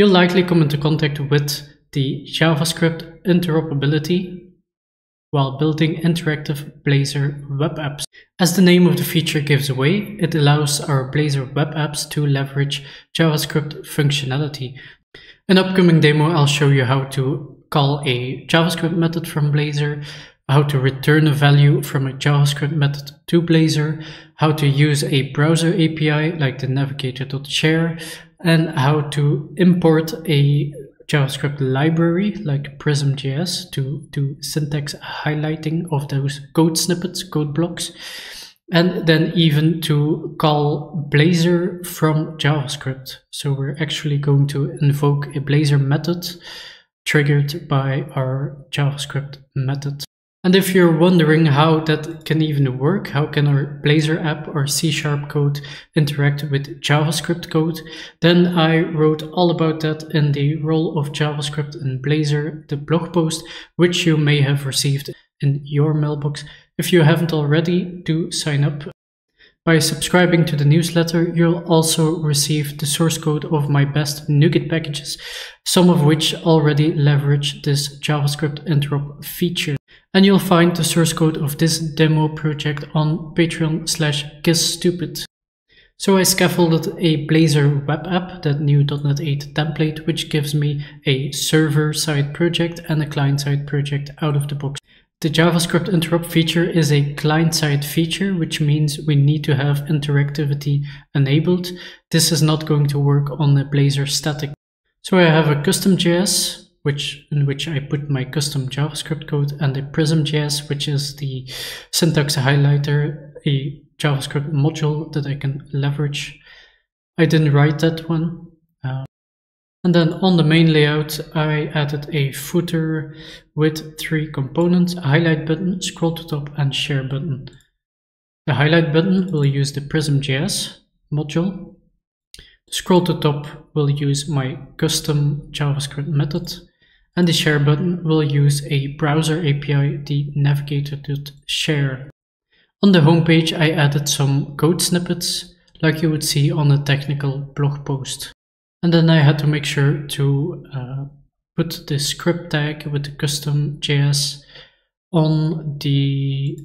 you'll likely come into contact with the JavaScript interoperability while building interactive Blazor web apps. As the name of the feature gives away, it allows our Blazor web apps to leverage JavaScript functionality. In upcoming demo, I'll show you how to call a JavaScript method from Blazor, how to return a value from a JavaScript method to Blazor, how to use a browser API like the navigator.share, and how to import a JavaScript library like Prism.js to do syntax highlighting of those code snippets, code blocks, and then even to call Blazor from JavaScript. So we're actually going to invoke a Blazor method triggered by our JavaScript method. And if you're wondering how that can even work, how can our Blazor app or C Sharp code interact with JavaScript code, then I wrote all about that in the role of JavaScript in Blazor, the blog post, which you may have received in your mailbox. If you haven't already, do sign up. By subscribing to the newsletter, you'll also receive the source code of my best NuGet packages, some of which already leverage this JavaScript interop feature and you'll find the source code of this demo project on patreon slash kissstupid. So I scaffolded a Blazor web app, that new .NET 8 template, which gives me a server-side project and a client-side project out of the box. The JavaScript interop feature is a client-side feature, which means we need to have interactivity enabled. This is not going to work on the Blazor static. So I have a custom JS which in which I put my custom JavaScript code and the Prism.js, which is the syntax highlighter, a JavaScript module that I can leverage. I didn't write that one. Uh, and then on the main layout, I added a footer with three components, a highlight button, scroll to top, and share button. The highlight button will use the Prism.js module. The scroll to top will use my custom JavaScript method and the share button will use a browser API, the navigator.share. On the homepage, I added some code snippets like you would see on a technical blog post. And then I had to make sure to uh, put the script tag with the custom JS on the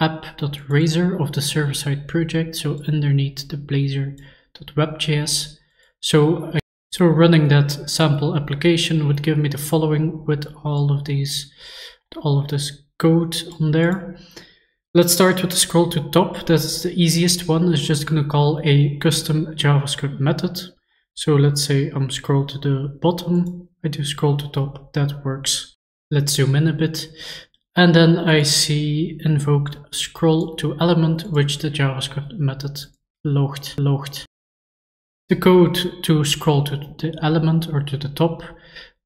app.razor of the server-side project, so underneath the blazor.webjs. So I so running that sample application would give me the following with all of these, all of this code on there. Let's start with the scroll to top. That's the easiest one. It's just going to call a custom JavaScript method. So let's say I'm scroll to the bottom. I do scroll to top. That works. Let's zoom in a bit. And then I see invoked scroll to element, which the JavaScript method logged. logged. The code to scroll to the element or to the top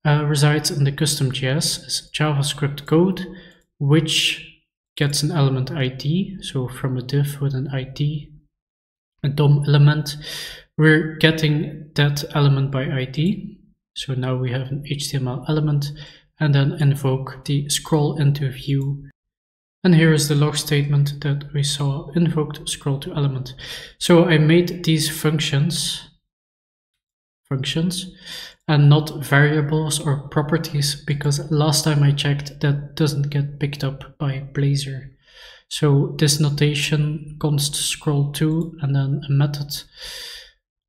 uh, resides in the custom JS as JavaScript code, which gets an element ID. So from a div with an ID, a DOM element, we're getting that element by ID. So now we have an HTML element and then invoke the scroll into view. And here is the log statement that we saw invoked scroll to element. So I made these functions functions and not variables or properties because last time I checked that doesn't get picked up by Blazor. So this notation const scroll to and then a method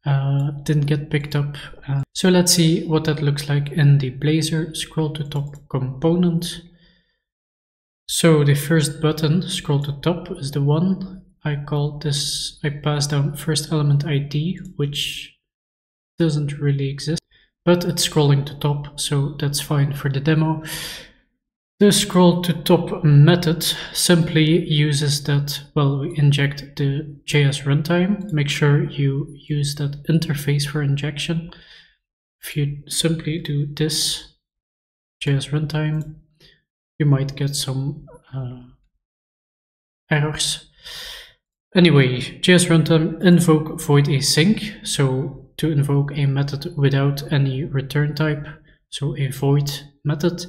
uh, didn't get picked up. Uh, so let's see what that looks like in the Blazor scroll to top component. So the first button, scroll to top, is the one I call this, I pass down first element ID, which doesn't really exist, but it's scrolling to top, so that's fine for the demo. The scroll to top method simply uses that, well, we inject the JS runtime. Make sure you use that interface for injection. If you simply do this JS runtime, you might get some uh, errors. Anyway, JS runtime invoke void async. So to invoke a method without any return type, so a void method.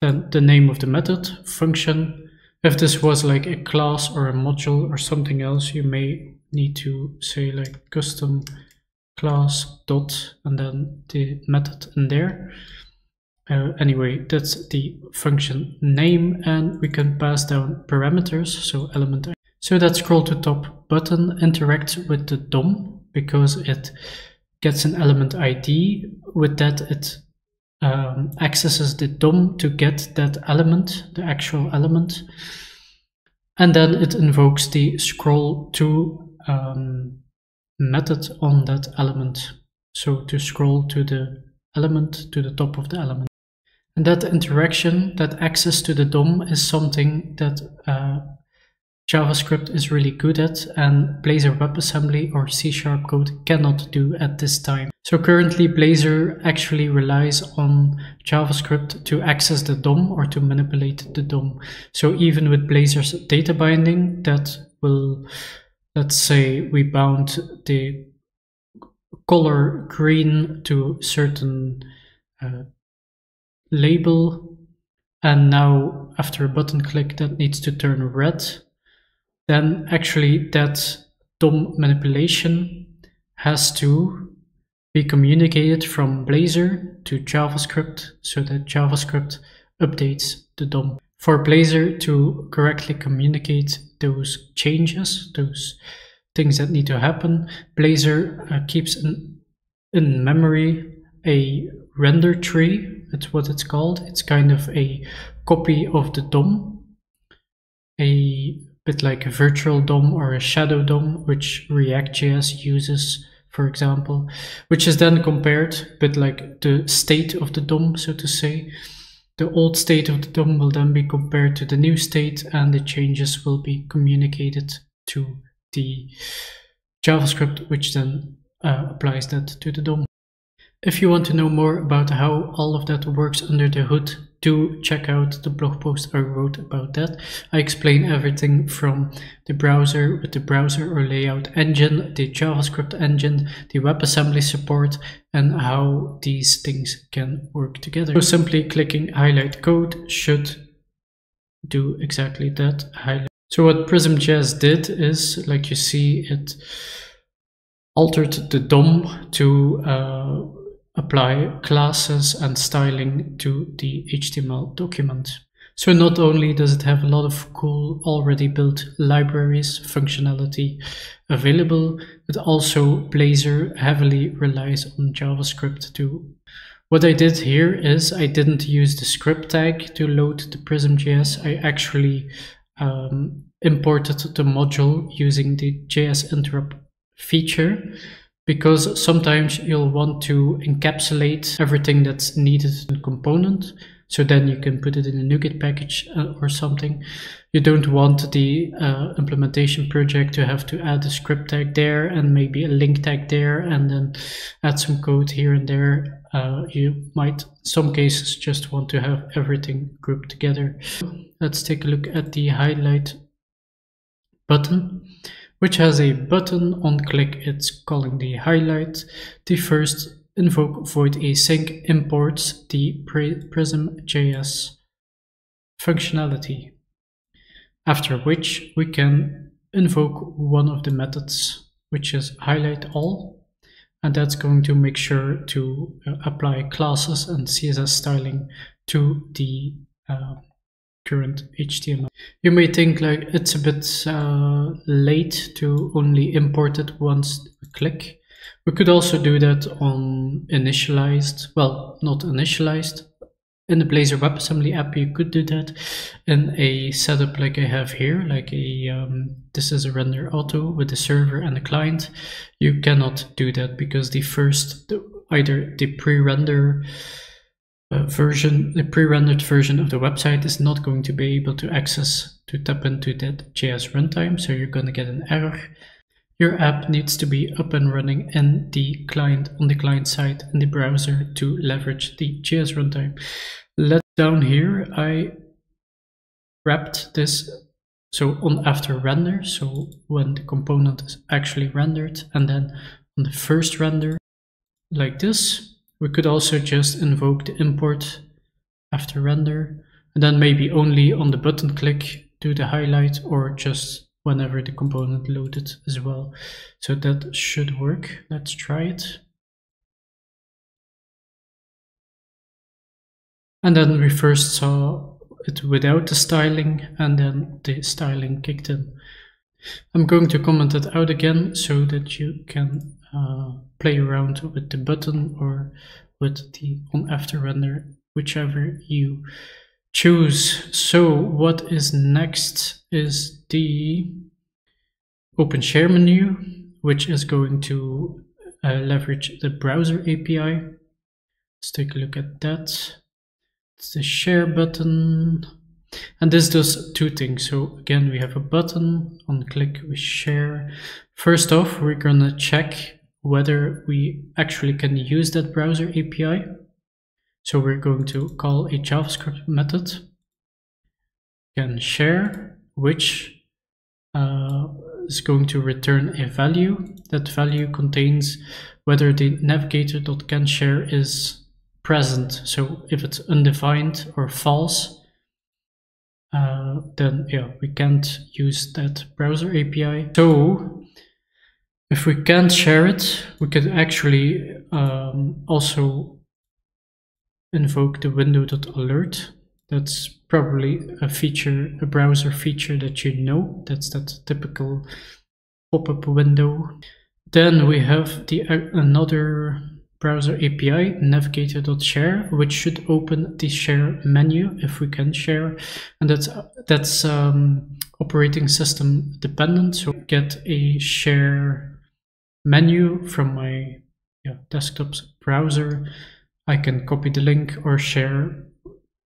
Then the name of the method, function. If this was like a class or a module or something else, you may need to say like custom class dot and then the method in there. Uh, anyway, that's the function name and we can pass down parameters, so element. So that scroll to top button interacts with the DOM because it gets an element ID. With that, it um, accesses the DOM to get that element, the actual element. And then it invokes the scroll to um, method on that element. So to scroll to the element to the top of the element. And that interaction, that access to the DOM is something that uh, JavaScript is really good at and Blazor WebAssembly or C Sharp code cannot do at this time. So currently Blazor actually relies on JavaScript to access the DOM or to manipulate the DOM. So even with Blazor's data binding that will, let's say we bound the color green to certain uh, label and now after a button click that needs to turn red then actually that DOM manipulation has to be communicated from Blazor to JavaScript so that JavaScript updates the DOM. For Blazor to correctly communicate those changes, those things that need to happen, Blazor uh, keeps in, in memory a render tree, that's what it's called. It's kind of a copy of the DOM, a bit like a virtual DOM or a shadow DOM, which React.js uses, for example, which is then compared, a bit like the state of the DOM, so to say. The old state of the DOM will then be compared to the new state and the changes will be communicated to the JavaScript, which then uh, applies that to the DOM. If you want to know more about how all of that works under the hood, do check out the blog post I wrote about that. I explain everything from the browser with the browser or layout engine, the JavaScript engine, the WebAssembly support, and how these things can work together. So simply clicking highlight code should do exactly that. Highlight. So what Prism.js did is, like you see, it altered the DOM to uh, apply classes and styling to the HTML document. So not only does it have a lot of cool already built libraries functionality available, but also Blazor heavily relies on JavaScript too. What I did here is I didn't use the script tag to load the Prism.js. I actually um, imported the module using the JS interop feature because sometimes you'll want to encapsulate everything that's needed in a component so then you can put it in a NuGet package uh, or something. You don't want the uh, implementation project to have to add a script tag there and maybe a link tag there and then add some code here and there. Uh, you might, some cases, just want to have everything grouped together. Let's take a look at the highlight button which has a button on click it's calling the highlight. The first invoke void async imports the prism.js functionality, after which we can invoke one of the methods, which is highlight all, and that's going to make sure to uh, apply classes and CSS styling to the uh, current HTML. You may think like it's a bit uh, late to only import it once a click. We could also do that on initialized, well, not initialized. In the Blazor WebAssembly app, you could do that in a setup like I have here, like a, um, this is a render auto with the server and the client. You cannot do that because the first, either the pre-render Uh, version, the pre-rendered version of the website is not going to be able to access to tap into that JS runtime, so you're going to get an error. Your app needs to be up and running in the client on the client side in the browser to leverage the JS runtime. Let down here, I wrapped this so on after render, so when the component is actually rendered, and then on the first render, like this, we could also just invoke the import after render and then maybe only on the button click do the highlight or just whenever the component loaded as well. So that should work. Let's try it. And then we first saw it without the styling and then the styling kicked in. I'm going to comment it out again so that you can play around with the button or with the on after render, whichever you choose. So what is next is the open share menu, which is going to uh, leverage the browser API. Let's take a look at that. It's the share button. And this does two things. So again, we have a button on click we share. First off, we're gonna check whether we actually can use that browser API. So we're going to call a JavaScript method, can share, which uh, is going to return a value. That value contains whether the navigator.canShare is present. So if it's undefined or false, uh, then yeah, we can't use that browser API. So if we can't share it, we could actually um, also invoke the window.alert. That's probably a feature, a browser feature that you know. That's that typical pop-up window. Then we have the uh, another browser API, navigator.share, which should open the share menu if we can share. And that's, that's um, operating system dependent. So get a share menu from my yeah, desktop's browser. I can copy the link or share,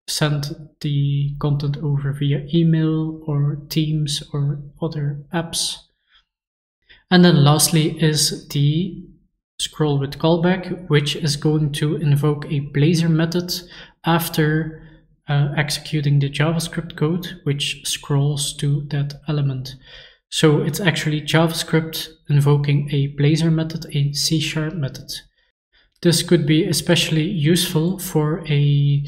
send the content over via email or Teams or other apps. And then lastly is the scroll with callback, which is going to invoke a Blazor method after uh, executing the JavaScript code, which scrolls to that element. So it's actually JavaScript invoking a Blazor method, a C-sharp method. This could be especially useful for a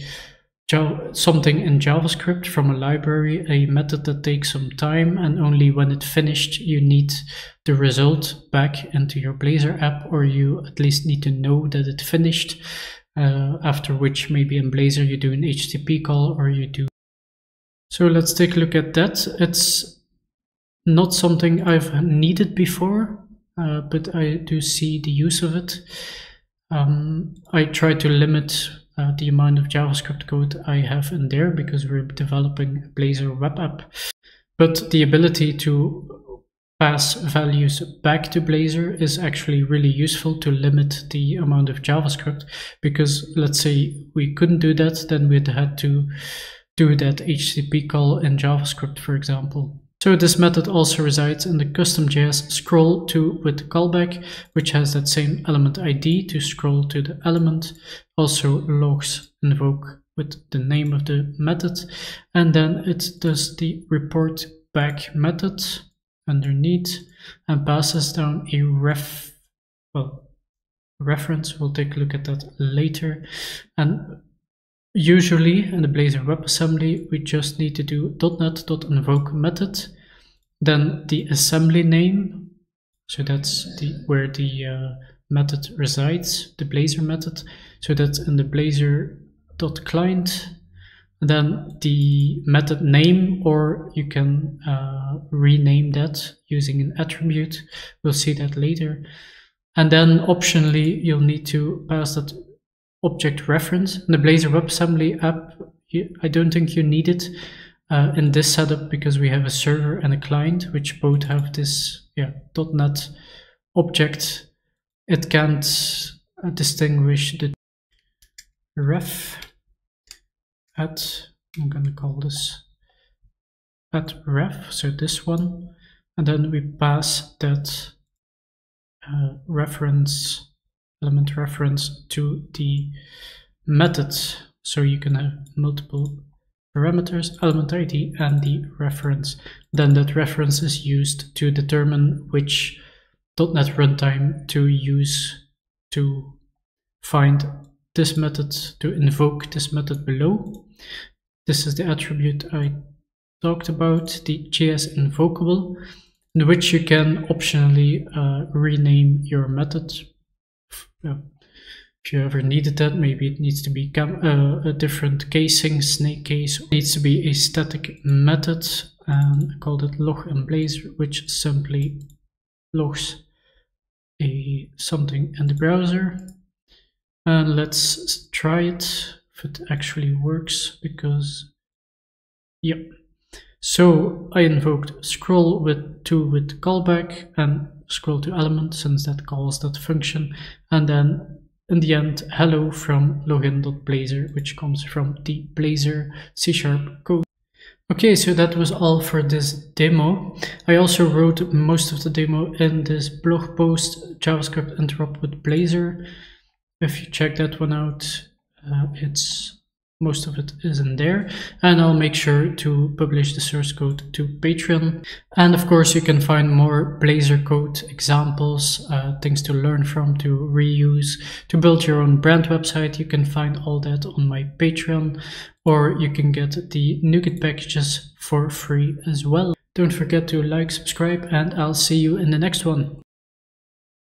something in JavaScript from a library, a method that takes some time and only when it finished you need the result back into your Blazor app or you at least need to know that it finished uh, after which maybe in Blazor you do an HTTP call or you do. So let's take a look at that. It's not something I've needed before, uh, but I do see the use of it. Um, I try to limit uh, the amount of JavaScript code I have in there because we're developing a Blazor web app. But the ability to pass values back to Blazor is actually really useful to limit the amount of JavaScript because let's say we couldn't do that, then we'd had to do that HTTP call in JavaScript, for example. So this method also resides in the custom.js scroll to with callback, which has that same element ID to scroll to the element, also logs invoke with the name of the method, and then it does the report back method underneath and passes down a ref, well, reference. We'll take a look at that later. And Usually in the Blazor WebAssembly, we just need to do dot .NET.invoke method, then the assembly name, so that's the where the uh, method resides, the Blazor method. So that's in the Blazor.client, then the method name, or you can uh, rename that using an attribute. We'll see that later. And then optionally, you'll need to pass that object reference. In the Blazor WebAssembly app, I don't think you need it uh, in this setup because we have a server and a client which both have this yeah, .NET object. It can't uh, distinguish the ref at, I'm gonna call this at ref, so this one, and then we pass that uh, reference element reference to the method. So you can have multiple parameters, element ID, and the reference. Then that reference is used to determine which .NET runtime to use to find this method, to invoke this method below. This is the attribute I talked about, the JS invocable. in which you can optionally uh, rename your method. If you ever needed that, maybe it needs to be uh, a different casing, snake case, it needs to be a static method, and I called it log and blazor, which simply logs a something in the browser. And let's try it if it actually works, because, yep. So I invoked scroll with to with callback and scroll to element since that calls that function. And then in the end, hello from login.blazor, which comes from the Blazor C Sharp code. Okay, so that was all for this demo. I also wrote most of the demo in this blog post, JavaScript interop with Blazor. If you check that one out, uh, it's most of it isn't there. And I'll make sure to publish the source code to Patreon. And of course you can find more Blazor code examples uh, things to learn from to reuse to build your own brand website. You can find all that on my Patreon. Or you can get the NuGet packages for free as well. Don't forget to like subscribe and I'll see you in the next one